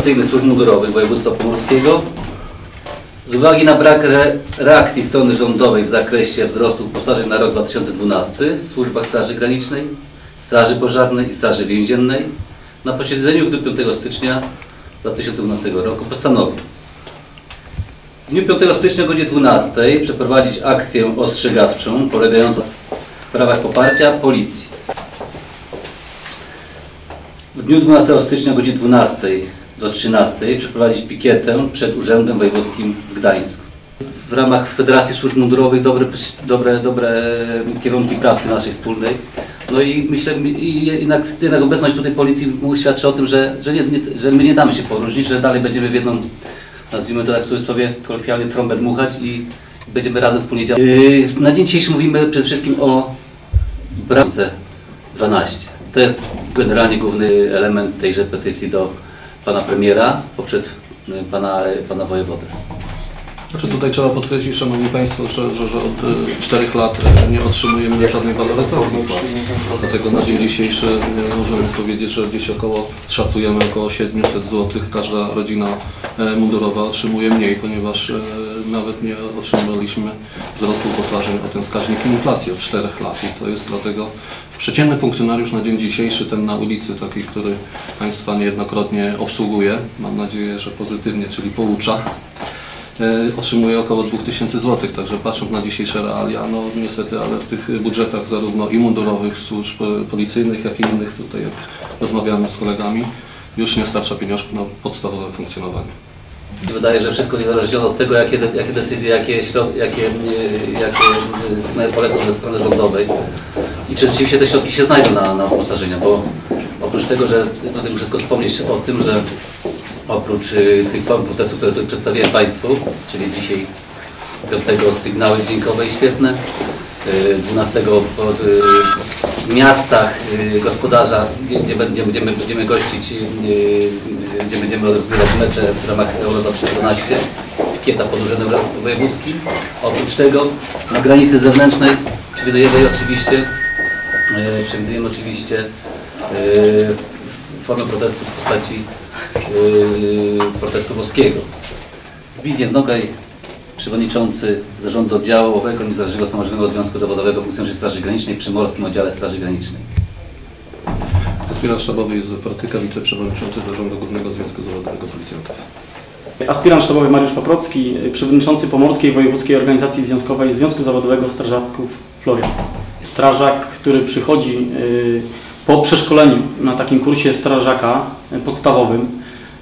Administracyjnych Służb Mundurowych Województwa Pomorskiego z uwagi na brak re reakcji strony rządowej w zakresie wzrostu uposażeń na rok 2012 w służbach Straży Granicznej, Straży Pożarnej i Straży Więziennej na posiedzeniu w dniu 5 stycznia 2012 roku postanowił w dniu 5 stycznia o godzinie 12 przeprowadzić akcję ostrzegawczą polegającą w sprawach poparcia Policji. W dniu 12 stycznia o godzinie 12 do 13 przeprowadzić pikietę przed Urzędem Wojewódzkim w Gdańsku. W ramach Federacji Służb Mundurowych dobre, dobre, dobre kierunki pracy naszej wspólnej. No i myślę, i jednak, jednak obecność tutaj policji świadczy o tym, że, że, nie, nie, że my nie damy się poróżnić, że dalej będziemy w jedną, nazwijmy to tak w cudzysłowie, kolokwialnie trąbę dmuchać i będziemy razem wspólnie działać. Yy, Na dzień dzisiejszy mówimy przede wszystkim o bramce 12. To jest generalnie główny element tejże petycji do pana premiera poprzez y, pana, pana wojewodę. Znaczy tutaj trzeba podkreślić, Szanowni Państwo, że, że, że od 4 lat e, nie otrzymujemy żadnej waloryzacji? Płac. Dlatego na dzień dzisiejszy e, możemy powiedzieć, że gdzieś około, szacujemy około 700 zł każda rodzina e, mundurowa otrzymuje mniej, ponieważ e, nawet nie otrzymaliśmy wzrostu uposażeń o ten wskaźnik inflacji od 4 lat. I to jest dlatego przeciętny funkcjonariusz na dzień dzisiejszy, ten na ulicy, taki, który Państwa niejednokrotnie obsługuje, mam nadzieję, że pozytywnie, czyli poucza, e, otrzymuje około 2000 zł, także patrząc na dzisiejsze realia, no niestety, ale w tych budżetach zarówno i mundurowych służb e, policyjnych, jak i innych, tutaj jak rozmawiamy z kolegami, już nie starcza pieniążków na podstawowe funkcjonowanie. Mi się wydaje, że wszystko jest od tego, jakie, jakie decyzje, jakie, jakie, jakie sygnały polecą ze strony rządowej i czy rzeczywiście te środki się znajdą na, na bo oprócz tego, że no, muszę tylko wspomnieć o tym, że oprócz y, tych form protestu, które tu przedstawiłem Państwu, czyli dzisiaj piątego sygnały dźwiękowe i świetne, y, 12 pod, y, w miastach y, gospodarza, gdzie, będziemy, będziemy, gościć, gdzie będziemy rozgrywać mecze w ramach Euro 2012, Kieta pod Urzędem Wojewódzkim. Oprócz tego na granicy zewnętrznej przewidujemy oczywiście, przewidujemy oczywiście formę protestu w postaci y, protestu włoskiego. Zbigniew Nogaj, przewodniczący Zarządu Oddziałowego Niezależnego Samorządnego Związku Zawodowego Funkcjonariuszy Straży Granicznej przy Morskim Oddziale Straży Granicznej. Aspirant sztabowy jest Partyka, wiceprzewodniczący Zarządu Głównego Związku Zawodowego Policjantów. Aspirant sztabowy Mariusz Paprocki, przewodniczący Pomorskiej Wojewódzkiej Organizacji Związkowej Związku Zawodowego Strażaków Florian. Strażak, który przychodzi y, po przeszkoleniu na takim kursie strażaka y, podstawowym,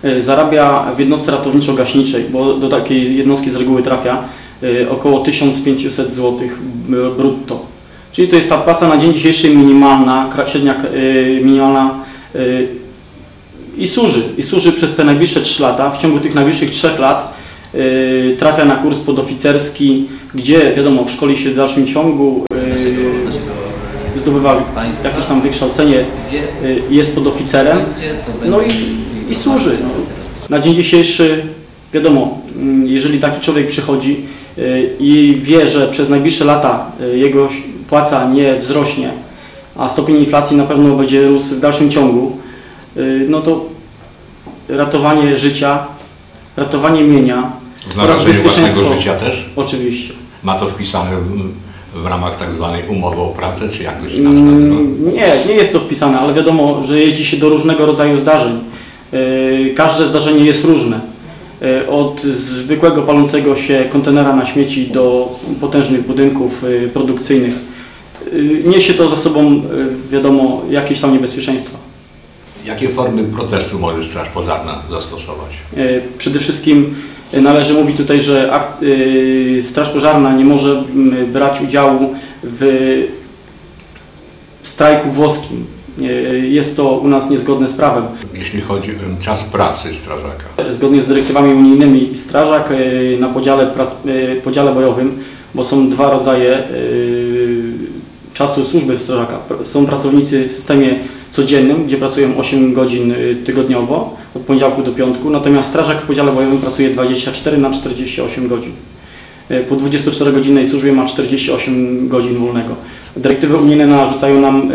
y, zarabia w jednostce ratowniczo-gaśniczej, bo do takiej jednostki z reguły trafia y, około 1500 zł brutto. Czyli to jest ta płaca na dzień dzisiejszy minimalna, średnia minimalna i służy. I służy przez te najbliższe 3 lata. W ciągu tych najbliższych 3 lat trafia na kurs podoficerski, gdzie wiadomo, szkoli się w dalszym ciągu, zdobywa państwa. jakieś tam wykształcenie, Gdzie y, jest podoficerem. No i, i służy. No. Na dzień dzisiejszy, wiadomo, mm, jeżeli taki człowiek przychodzi y, i wie, że przez najbliższe lata y, jego płaca nie wzrośnie, a stopień inflacji na pewno będzie rósł w dalszym ciągu, no to ratowanie życia, ratowanie mienia oraz Znalezienie własnego bezpieczeństwo. życia też? Oczywiście. Ma to wpisane w, ramach tak zwanej umowy o pracę, czy jak to się nas nazywa? Mm, Nie, nie jest to wpisane, ale wiadomo, że jeździ się do różnego rodzaju zdarzeń. Yy, Każde zdarzenie jest różne. Yy, Od zwykłego palącego się kontenera na śmieci do potężnych budynków yy, produkcyjnych. Niesie to za sobą, wiadomo, jakieś tam niebezpieczeństwa. Jakie formy protestu może Straż Pożarna zastosować? E, Przede wszystkim e, należy mówić tutaj, że e, Straż Pożarna nie może brać udziału w strajku włoskim. Jest to u nas niezgodne z prawem. Jeśli chodzi o czas pracy strażaka. Zgodnie z dyrektywami unijnymi strażak na podziale, podziale bojowym, bo są dwa rodzaje czasu służby strażaka. Są pracownicy w systemie codziennym, gdzie pracują 8 godzin e, tygodniowo, od poniedziałku do piątku, natomiast strażak w podziale bojowym pracuje 24 na 48 godzin. E, Po 24-godzinnej służbie ma 48 godzin wolnego. Dyrektywy unijne narzucają nam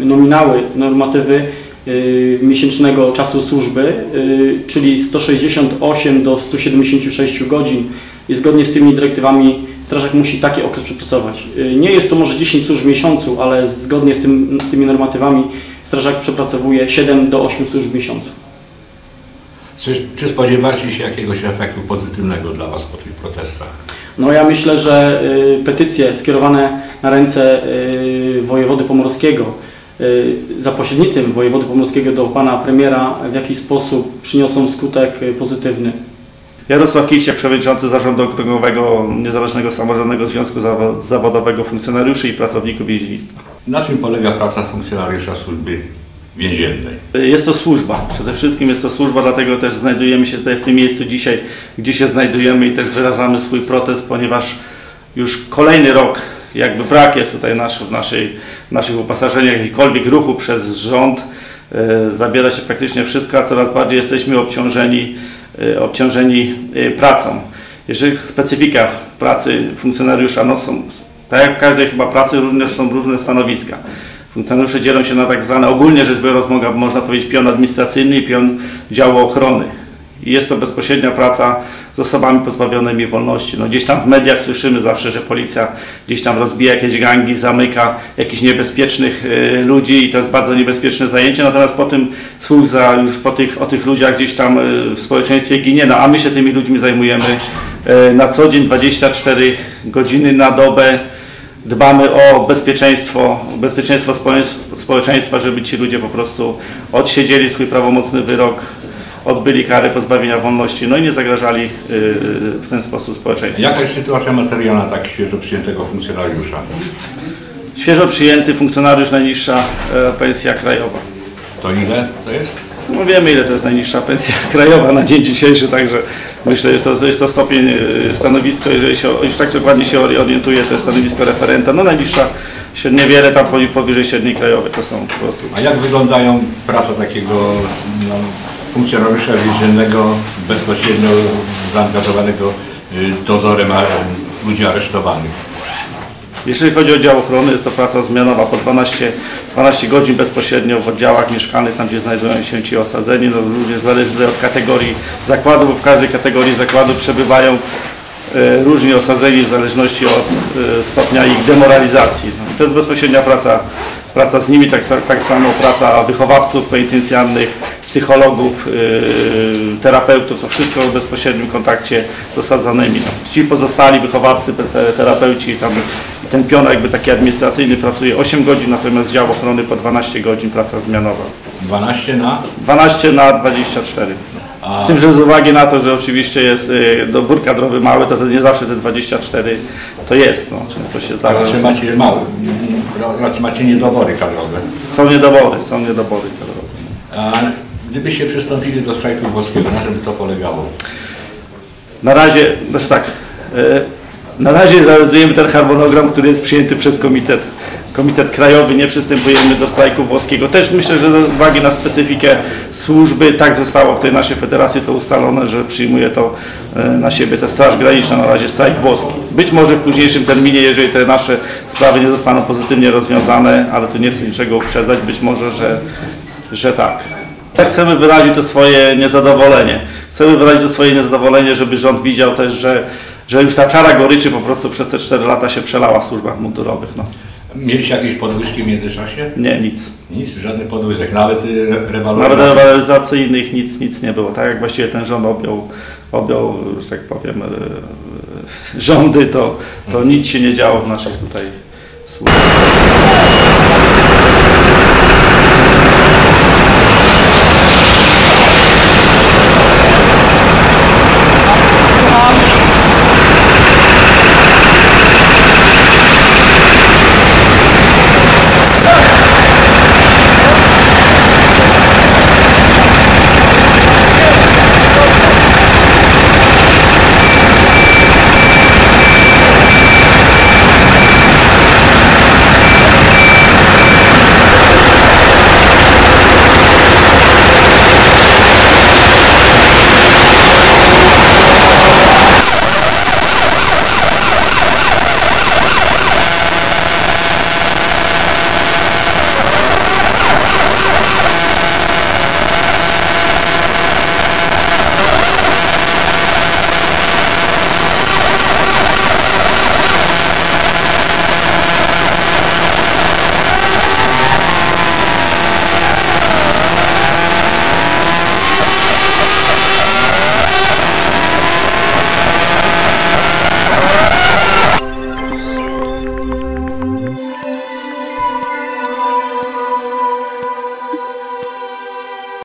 e, nominały, normatywy, y, miesięcznego czasu służby, y, czyli 168 do 176 godzin i zgodnie z tymi dyrektywami strażak musi taki okres przepracować. Y, Nie jest to może 10 służb w miesiącu, ale zgodnie z, tym, z tymi normatywami strażak przepracowuje 7 do 8 służb w miesiącu. Czy, czy spodziewacie się jakiegoś efektu pozytywnego dla Was po tych protestach? No ja myślę, że y, petycje skierowane na ręce y, wojewody pomorskiego y, za pośrednictwem wojewody pomorskiego do pana premiera w jakiś sposób przyniosą skutek y, pozytywny. Jarosław Kiciak, przewodniczący Zarządu Okręgowego Niezależnego Samorządnego Związku Zawo- Zawodowego Funkcjonariuszy i Pracowników Więziennictwa. Na czym polega praca funkcjonariusza służby więziennej? Jest to służba, przede wszystkim jest to służba, dlatego też znajdujemy się tutaj w tym miejscu dzisiaj, gdzie się znajdujemy i też wyrażamy swój protest, ponieważ już kolejny rok jakby brak jest tutaj nasz, w naszej, naszych uposażeniach jakikolwiek ruchu przez rząd. E, Zabiera się praktycznie wszystko, a coraz bardziej jesteśmy obciążeni, obciążeni e, pracą. Jeżeli specyfika pracy funkcjonariusza, no są, tak jak w każdej chyba pracy również są różne stanowiska. Funkcjonariusze dzielą się na tak zwane, ogólnie rzecz biorąc, można powiedzieć pion administracyjny i pion działu ochrony. Jest to bezpośrednia praca z osobami pozbawionymi wolności. No, gdzieś tam w mediach słyszymy zawsze, że policja gdzieś tam rozbija jakieś gangi, zamyka jakichś niebezpiecznych y, ludzi i to jest bardzo niebezpieczne zajęcie, natomiast po tym służba już po tych, o tych ludziach gdzieś tam y, w społeczeństwie ginie, no a my się tymi ludźmi zajmujemy y, na co dzień 24 godziny na dobę. Dbamy o bezpieczeństwo, bezpieczeństwo społeczeństw- społeczeństwa, żeby ci ludzie po prostu odsiedzieli swój prawomocny wyrok, odbyli karę pozbawienia wolności, no i nie zagrażali yy, w ten sposób społeczeństwu. Jaka jest sytuacja materialna tak świeżo przyjętego funkcjonariusza? Świeżo przyjęty funkcjonariusz najniższa e, pensja krajowa. To ile to jest? No wiemy ile to jest najniższa pensja krajowa na dzień dzisiejszy, także myślę, że to jest to stopień, e, stanowisko, jeżeli się już tak dokładnie się orientuje, to jest stanowisko referenta, no najniższa, niewiele tam powyżej średniej krajowej, to są po prostu A jak wyglądają praca takiego no, funkcjonariusza więziennego bezpośrednio zaangażowanego y, dozorem ludzi aresztowanych? Jeżeli chodzi o dział ochrony, jest to praca zmianowa po 12, 12 godzin bezpośrednio w oddziałach mieszkalnych, tam gdzie znajdują się ci osadzeni. No, również zależy od kategorii zakładu, bo w każdej kategorii zakładu przebywają e, różni osadzeni w zależności od e, stopnia ich demoralizacji. No, to jest bezpośrednia praca, praca z nimi, tak, tak samo praca wychowawców penitencjarnych, psychologów, e, terapeutów, to wszystko w bezpośrednim kontakcie z osadzonymi. No, ci pozostali wychowawcy, te, te, terapeuci, tam ten pion jakby taki administracyjny pracuje 8 godzin, natomiast dział ochrony po 12 godzin praca zmianowa. 12 na? 12 na 24. A Z tym, że z uwagi na to, że oczywiście jest y, dobór kadrowy mały, to, to nie zawsze te 24 to jest. No, często się zdarza, raczej macie raczej macie niedobory kadrowe. są niedobory, są niedobory kadrowe. A gdybyście przystąpili do strajku włoskiego, na czym by to polegało? Na razie, znaczy tak, e, na razie realizujemy ten harmonogram, który jest przyjęty przez komitet, komitet krajowy, nie przystępujemy do strajku włoskiego. Też myślę, że ze uwagi na specyfikę służby, tak zostało w tej naszej federacji to ustalone, że przyjmuje to e, na siebie ta Straż Graniczna, na razie strajk włoski. Być może w późniejszym terminie, jeżeli te nasze sprawy nie zostaną pozytywnie rozwiązane, ale tu nie chcę niczego uprzedzać, być może, że, że tak. Tak chcemy wyrazić to swoje niezadowolenie. Chcemy wyrazić to swoje niezadowolenie, żeby rząd widział też, że, że już ta czara goryczy po prostu przez te 4 lata się przelała w służbach mundurowych. No. Mieliście jakieś podwyżki w międzyczasie? Nie, nic. Nic, żadnych podwyżek, nawet y, re- Nawet rewaloryzacji. rewaloryzacyjnych nic, nic nie było. Tak jak właściwie ten rząd objął, objął że tak powiem, e, rządy, to, to nic się nie działo w naszych tutaj służbach.